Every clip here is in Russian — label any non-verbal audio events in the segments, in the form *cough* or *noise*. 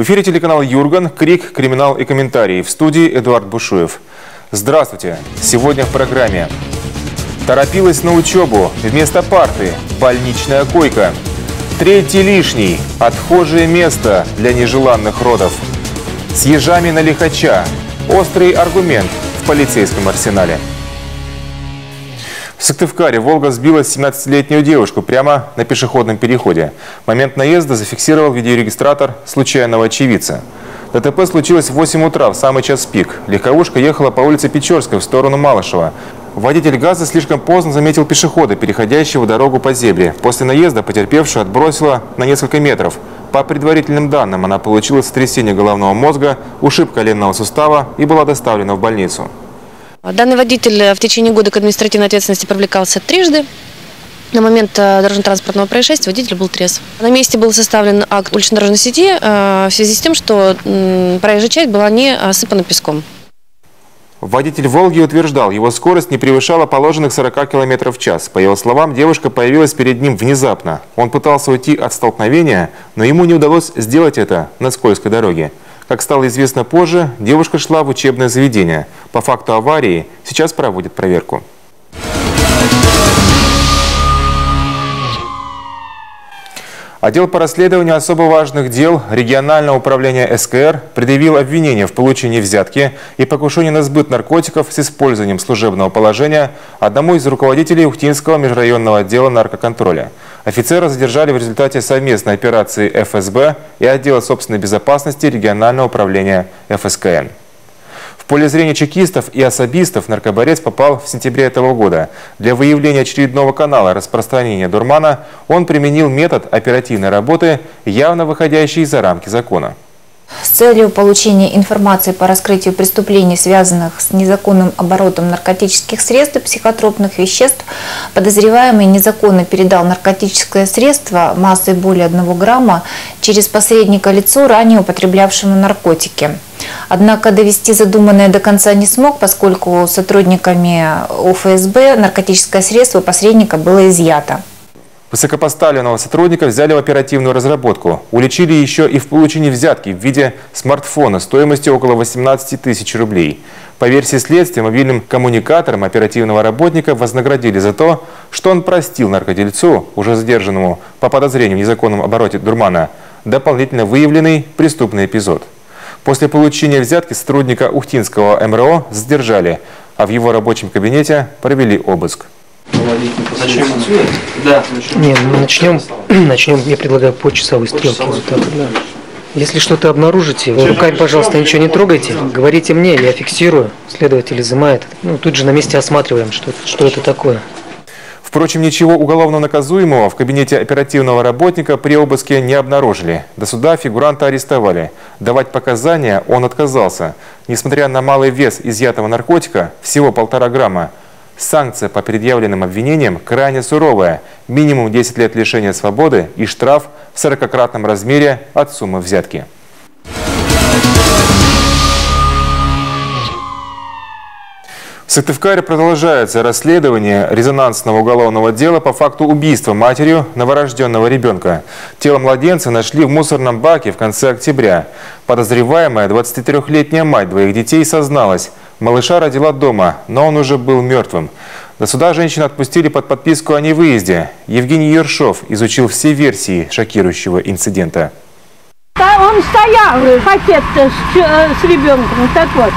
В эфире телеканал «Юрган», «Крик», «Криминал» и комментарии. В студии Эдуард Бушуев. Здравствуйте! Сегодня в программе. Торопилась на учебу. Вместо парты – больничная койка. Третий лишний – отхожее место для нежеланных родов. С ежами на лихача. Острый аргумент в полицейском арсенале. В Сыктывкаре «Волга» сбила 17-летнюю девушку прямо на пешеходном переходе. Момент наезда зафиксировал видеорегистратор случайного очевидца. ДТП случилось в 8 утра, в самый час пик. Легковушка ехала по улице Печорской в сторону Малышева. Водитель ГАЗа слишком поздно заметил пешехода, переходящего дорогу по зебре. После наезда потерпевшую отбросила на несколько метров. По предварительным данным, она получила сотрясение головного мозга, ушиб коленного сустава и была доставлена в больницу. Данный водитель в течение года к административной ответственности привлекался трижды. На момент э, дорожно-транспортного происшествия водитель был трезв. На месте был составлен акт улично-дорожной сети э, в связи с тем, что проезжая часть была не осыпана песком. Водитель «Волги» утверждал, его скорость не превышала положенных 40 км в час. По его словам, девушка появилась перед ним внезапно. Он пытался уйти от столкновения, но ему не удалось сделать это на скользкой дороге. Как стало известно позже, девушка шла в учебное заведение. По факту аварии сейчас проводят проверку. Отдел по расследованию особо важных дел регионального управления СКР предъявил обвинение в получении взятки и покушении на сбыт наркотиков с использованием служебного положения одному из руководителей Ухтинского межрайонного отдела наркоконтроля. Офицера задержали в результате совместной операции ФСБ и отдела собственной безопасности регионального управления ФСКН поле зрения чекистов и особистов наркоборец попал в сентябре этого года. Для выявления очередного канала распространения дурмана он применил метод оперативной работы, явно выходящий за рамки закона. С целью получения информации по раскрытию преступлений, связанных с незаконным оборотом наркотических средств и психотропных веществ, подозреваемый незаконно передал наркотическое средство массой более 1 грамма через посредника лицу, ранее употреблявшему наркотики. Однако довести задуманное до конца не смог, поскольку сотрудниками УФСБ наркотическое средство посредника было изъято. Высокопоставленного сотрудника взяли в оперативную разработку. Уличили еще и в получении взятки в виде смартфона стоимостью около 18 тысяч рублей. По версии следствия, мобильным коммуникатором оперативного работника вознаградили за то, что он простил наркодельцу, уже задержанному по подозрению в незаконном обороте дурмана, дополнительно выявленный преступный эпизод. После получения взятки сотрудника Ухтинского МРО задержали, а в его рабочем кабинете провели обыск. Начнем? Да. Не, ну начнем, *clears throat* начнем, я предлагаю по часовой стрелке. Вот так, да. Если что-то обнаружите, вы руками, пожалуйста, ничего не трогайте, говорите мне, я фиксирую, следователь изымает. Ну, тут же на месте осматриваем, что, что это такое. Впрочем, ничего уголовно наказуемого в кабинете оперативного работника при обыске не обнаружили. До суда фигуранта арестовали. Давать показания он отказался. Несмотря на малый вес изъятого наркотика, всего полтора грамма, санкция по предъявленным обвинениям крайне суровая. Минимум 10 лет лишения свободы и штраф в 40-кратном размере от суммы взятки. В Сыктывкаре продолжается расследование резонансного уголовного дела по факту убийства матерью новорожденного ребенка. Тело младенца нашли в мусорном баке в конце октября. Подозреваемая 23-летняя мать двоих детей созналась. Малыша родила дома, но он уже был мертвым. До суда женщину отпустили под подписку о невыезде. Евгений Ершов изучил все версии шокирующего инцидента. Он стоял, пакет с, э, с ребенком, так вот.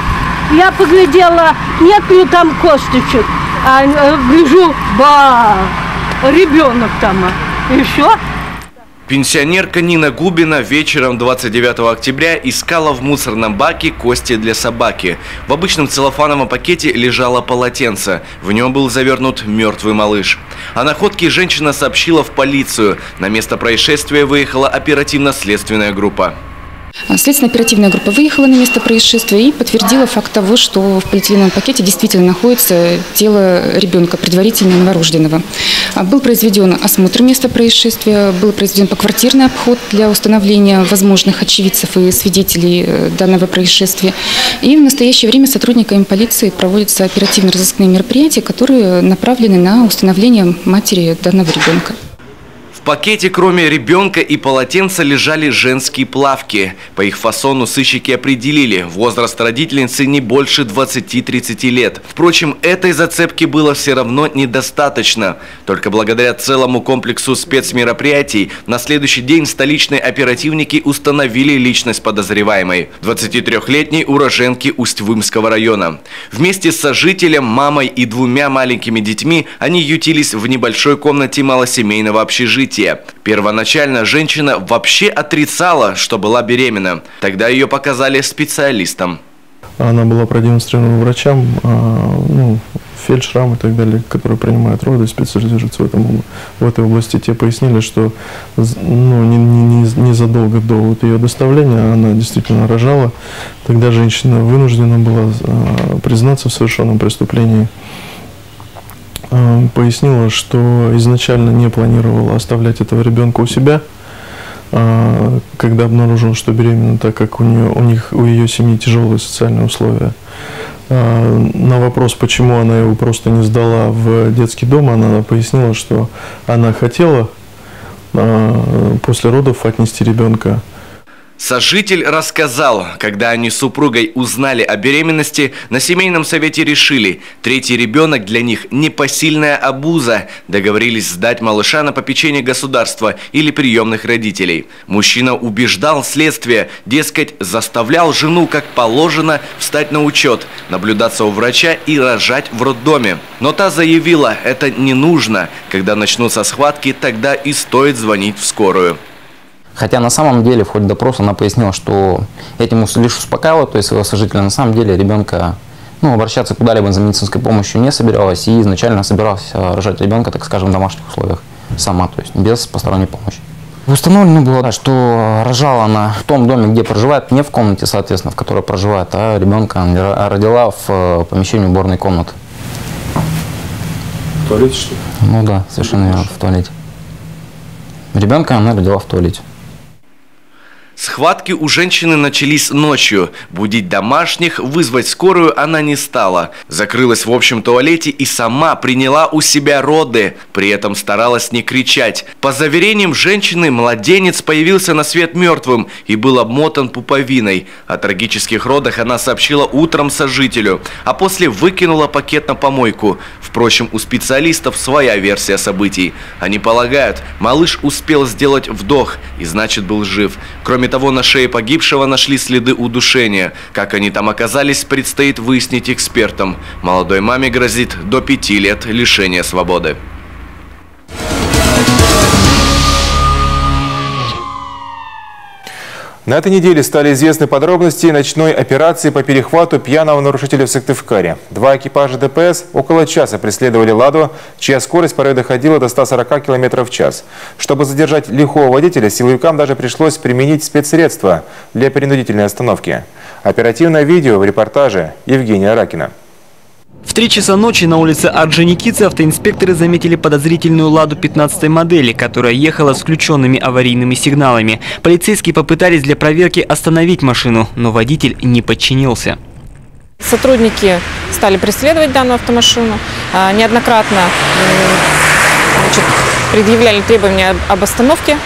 Я поглядела, нет ли там косточек. А э, гляжу, ба, ребенок там. И все. Пенсионерка Нина Губина вечером 29 октября искала в мусорном баке кости для собаки. В обычном целлофановом пакете лежало полотенце. В нем был завернут мертвый малыш. О находке женщина сообщила в полицию. На место происшествия выехала оперативно-следственная группа. Следственно-оперативная группа выехала на место происшествия и подтвердила факт того, что в полиэтиленовом пакете действительно находится тело ребенка, предварительно новорожденного. А, был произведен осмотр места происшествия, был произведен поквартирный обход для установления возможных очевидцев и свидетелей э, данного происшествия. И в настоящее время сотрудниками полиции проводятся оперативно-розыскные мероприятия, которые направлены на установление матери данного ребенка пакете, кроме ребенка и полотенца, лежали женские плавки. По их фасону сыщики определили, возраст родительницы не больше 20-30 лет. Впрочем, этой зацепки было все равно недостаточно. Только благодаря целому комплексу спецмероприятий на следующий день столичные оперативники установили личность подозреваемой. 23-летней уроженки Усть-Вымского района. Вместе с сожителем, мамой и двумя маленькими детьми они ютились в небольшой комнате малосемейного общежития. Первоначально женщина вообще отрицала, что была беременна. Тогда ее показали специалистам. Она была продемонстрирована врачам, а, ну, фельдшерам и так далее, которые принимают роды, специализируются в, этом, в этой области. Те пояснили, что ну, не, не, незадолго до вот ее доставления она действительно рожала. Тогда женщина вынуждена была а, признаться в совершенном преступлении. А, пояснила, что изначально не планировала оставлять этого ребенка у себя, а, когда обнаружила, что беременна, так как у, нее, у, них, у ее семьи тяжелые социальные условия. А, на вопрос, почему она его просто не сдала в детский дом, она пояснила, что она хотела после родов отнести ребенка Сожитель рассказал, когда они с супругой узнали о беременности, на семейном совете решили, третий ребенок для них непосильная обуза. Договорились сдать малыша на попечение государства или приемных родителей. Мужчина убеждал следствие, дескать, заставлял жену, как положено, встать на учет, наблюдаться у врача и рожать в роддоме. Но та заявила, это не нужно. Когда начнутся схватки, тогда и стоит звонить в скорую. Хотя на самом деле в ходе допроса она пояснила, что этим лишь успокаивала, то есть своего сожителя. На самом деле ребенка ну, обращаться куда-либо за медицинской помощью не собиралась и изначально собиралась э, рожать ребенка, так скажем, в домашних условиях сама, то есть без посторонней помощи. Установлено было, что рожала она в том доме, где проживает, не в комнате, соответственно, в которой проживает, а ребенка родила в э, помещении уборной комнаты. В туалете, что ли? Ну да, совершенно верно, в туалете. Ребенка она родила в туалете. Схватки у женщины начались ночью. Будить домашних, вызвать скорую она не стала. Закрылась в общем туалете и сама приняла у себя роды. При этом старалась не кричать. По заверениям женщины, младенец появился на свет мертвым и был обмотан пуповиной. О трагических родах она сообщила утром сожителю, а после выкинула пакет на помойку. Впрочем, у специалистов своя версия событий. Они полагают, малыш успел сделать вдох и значит был жив. Кроме Кроме того, на шее погибшего нашли следы удушения. Как они там оказались, предстоит выяснить экспертам. Молодой маме грозит до пяти лет лишения свободы. На этой неделе стали известны подробности ночной операции по перехвату пьяного нарушителя в Сыктывкаре. Два экипажа ДПС около часа преследовали «Ладу», чья скорость порой доходила до 140 км в час. Чтобы задержать лихого водителя, силовикам даже пришлось применить спецсредства для принудительной остановки. Оперативное видео в репортаже Евгения Ракина. В три часа ночи на улице Орджоникидзе автоинспекторы заметили подозрительную «Ладу» 15 модели, которая ехала с включенными аварийными сигналами. Полицейские попытались для проверки остановить машину, но водитель не подчинился. Сотрудники стали преследовать данную автомашину. А, неоднократно значит, предъявляли требования об остановке.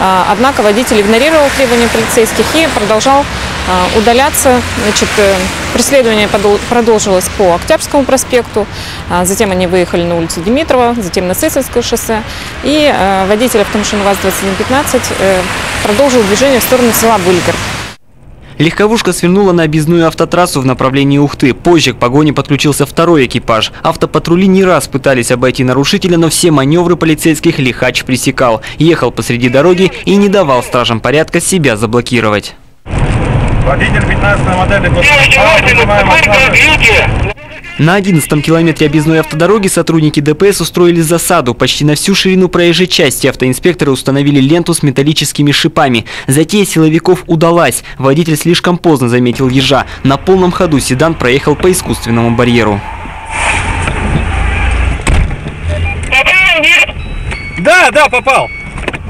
А, однако водитель игнорировал требования полицейских и продолжал а, удаляться. Значит, э, преследование продолжилось по Октябрьскому проспекту, а, затем они выехали на улицу Димитрова, затем на Сысольское шоссе, и э, водитель автомашины ВАЗ-2115 э, продолжил движение в сторону села Бульгар. Легковушка свернула на объездную автотрассу в направлении Ухты. Позже к погоне подключился второй экипаж. Автопатрули не раз пытались обойти нарушителя, но все маневры полицейских лихач пресекал. Ехал посреди дороги и не давал стражам порядка себя заблокировать. Водитель 15 модели на 11 километре объездной автодороги сотрудники ДПС устроили засаду. Почти на всю ширину проезжей части автоинспекторы установили ленту с металлическими шипами. Затея силовиков удалась. Водитель слишком поздно заметил ежа. На полном ходу седан проехал по искусственному барьеру. Да, да, попал.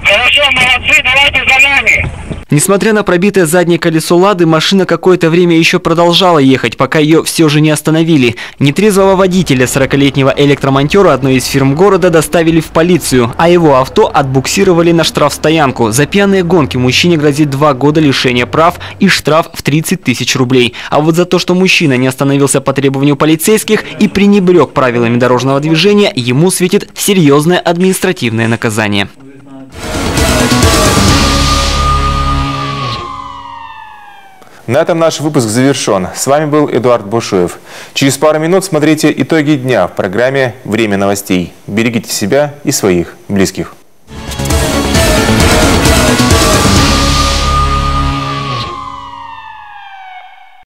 Хорошо, молодцы, давайте за нами. Несмотря на пробитое заднее колесо «Лады», машина какое-то время еще продолжала ехать, пока ее все же не остановили. Нетрезвого водителя, 40-летнего электромонтера одной из фирм города, доставили в полицию, а его авто отбуксировали на штрафстоянку. За пьяные гонки мужчине грозит два года лишения прав и штраф в 30 тысяч рублей. А вот за то, что мужчина не остановился по требованию полицейских и пренебрег правилами дорожного движения, ему светит серьезное административное наказание. На этом наш выпуск завершен. С вами был Эдуард Бушуев. Через пару минут смотрите итоги дня в программе «Время новостей». Берегите себя и своих близких.